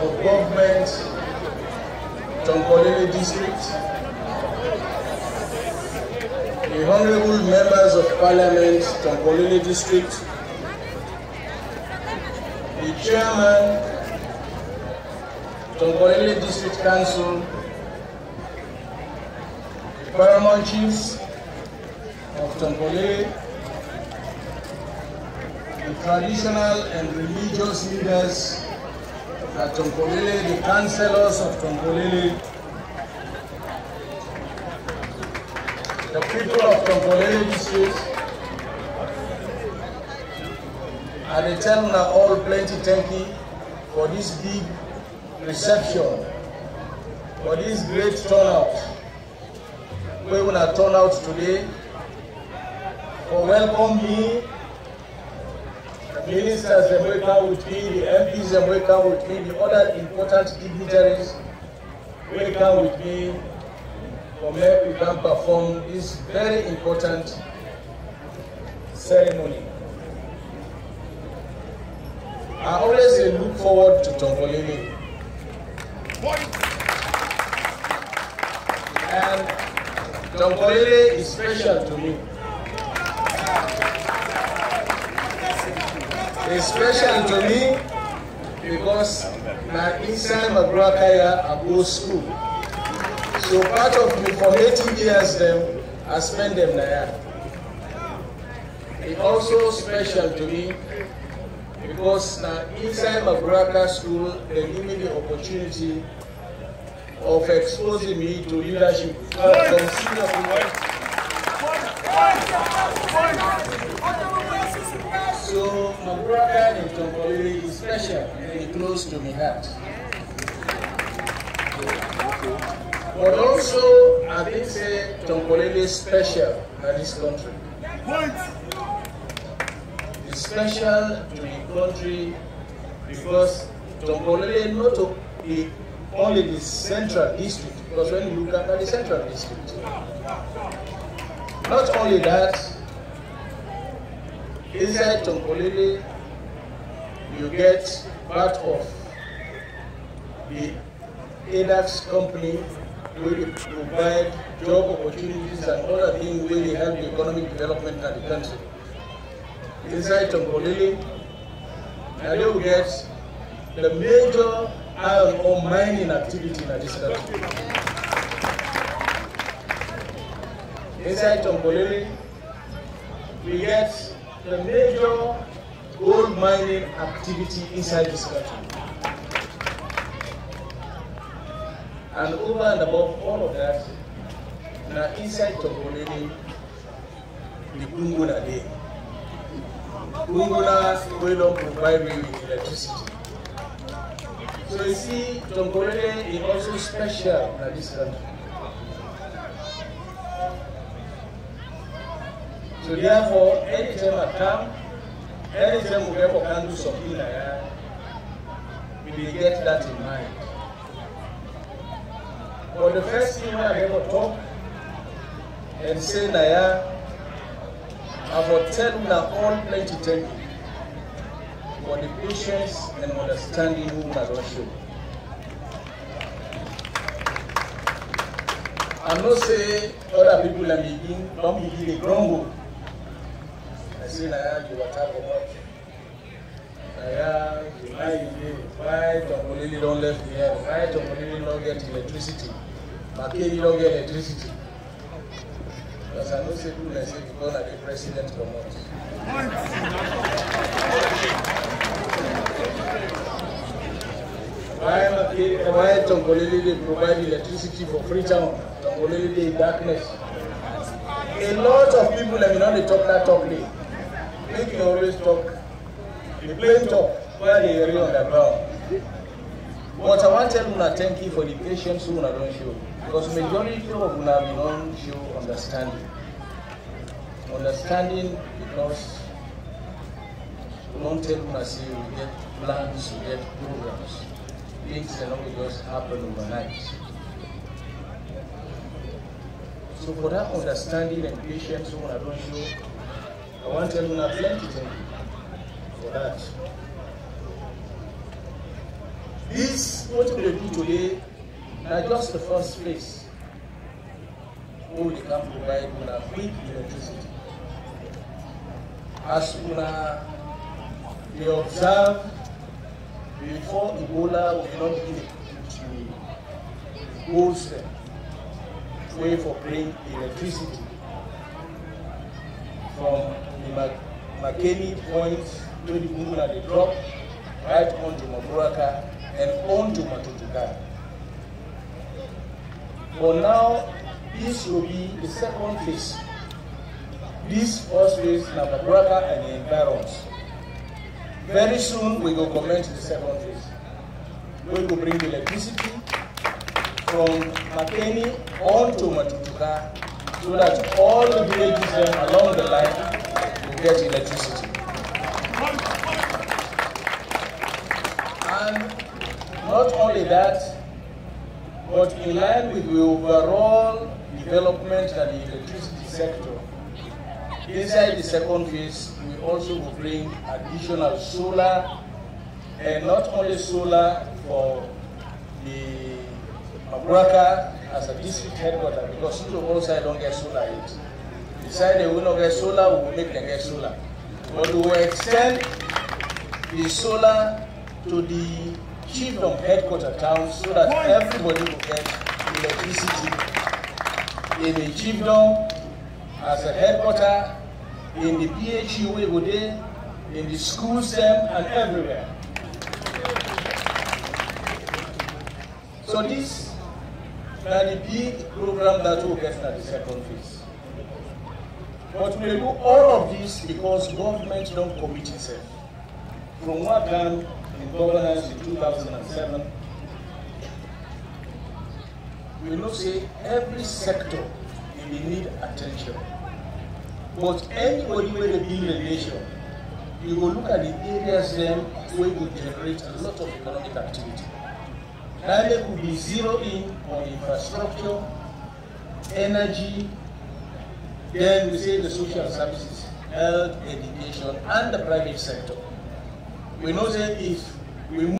of government, Tonkolili district, the honorable members of parliament, Tonkolili district, the chairman, Tonkolili district council, the paramount chiefs of Tonkolili, the traditional and religious leaders at Tonkolele, the councillors of Tonkolele, the people of Tonkolele district, and I tell you all plenty thank you for this big reception, for this great turnout. We will turn out today. For welcome me ministers will come with me, the MPs will come with me, the other important dignitaries come with me for me we can perform this very important ceremony. I always look forward to Tonkolili. And Tonkolili is special to me. It's special to me because na inside my Magrakaya I go school. So part of the formative years them, I spend them there. It's also special to me because na inside Magburaka school they give me the opportunity of exposing me to leadership uh, from senior brother in Tonkolili is special and close to my heart. But also, I think say Tonkolili is special in this country. It's special to the country because Tonkolili not only the central district, because when you look at the central district, not only that, Inside Tonkolele, you get part of the Addax company will provide job opportunities and other things will help the economic development of the country. Inside and they will get the major iron ore mining activity in this country. Inside Tonkolili, we get the major gold mining activity inside this country. And over and above all of that, now inside Tonkolili, the Bumbuna Day. Bumbuna will not provide me with electricity. So you see, Tonkolili is also special in this country. So therefore, anytime I come, anytime we ever can do something like that, we will get that in mind. But the first thing when I ever talk and say Naya, I will tell now all plenty thank you for the patience and understanding whom I don't show. I'm not saying other people are making, don't begin to grumble. I say Naya, you are talking about Naya, why you why Tonkolili don't left here? Why Tonkolili don't get electricity? Makeri don't get electricity. Because I know say people like say because of the president come out. Why Makeri, why Tonkolili they provide electricity for Freetown? Tonkolili they darkness. A lot of people let me know they talk that talk they. Make you always talk. The plain talk where they area on the ground. But I want to tell you thank you for the patience you don't show. Because majority of una we don't show understanding. Understanding because we don't tell una say we get plans, we get programs. Things that don't just happen overnight. So for that understanding and patience I don't show, I want to tell you plenty thank you for that. This, what we do today, na just the first phase. Wey we can provide una quick electricity. As una dey observe, before Ebola, we not begin the goals dem wey for bring electricity from the Makeni point wey the drop right onto Magburaka and onto Matotoka. For now, this will be the second phase. This first phase na Magburaka and the environs. Very soon, we will commence the second phase. We will bring the electricity from Makeni onto Matotoka so that all the villages along the line get electricity. And not only that, but in line with the overall development of the electricity sector, inside the second phase, we also will bring additional solar, and not only solar for the Magburaka as a district headquarters, because some of side don't get solar yet. The side they will not get solar, we will make them get solar. But we will extend the solar to the chiefdom headquarter towns so that everybody will get electricity in the chiefdom as a headquarter, in the PHU there, in the school and everywhere. So this na the big program that we get at the second phase. But we do all of this because government don't commit itself. From what done in governance in 2007, we know say every sector will need attention. But anybody where they build a nation, you go look at the areas them where will generate a lot of economic activity. They could be zero in on infrastructure, energy, then we say the social services, health, education, and the private sector. We know that if we